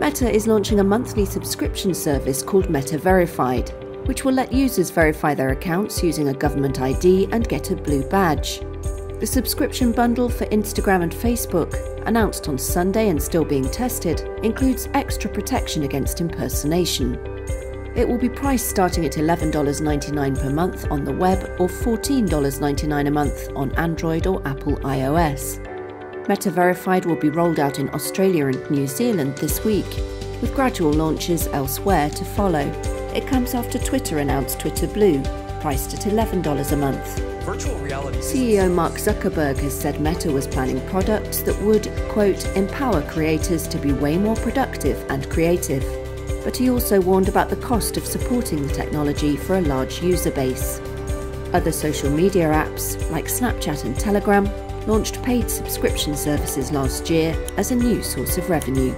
Meta is launching a monthly subscription service called Meta Verified, which will let users verify their accounts using a government ID and get a blue badge. The subscription bundle for Instagram and Facebook, announced on Sunday and still being tested, includes extra protection against impersonation. It will be priced starting at $11.99 per month on the web or $14.99 a month on Android or Apple iOS. Meta Verified will be rolled out in Australia and New Zealand this week, with gradual launches elsewhere to follow. It comes after Twitter announced Twitter Blue, priced at $11 a month. Virtual reality CEO Mark Zuckerberg has said Meta was planning products that would, quote, empower creators to be way more productive and creative. But he also warned about the cost of supporting the technology for a large user base. Other social media apps, like Snapchat and Telegram, launched paid subscription services last year as a new source of revenue.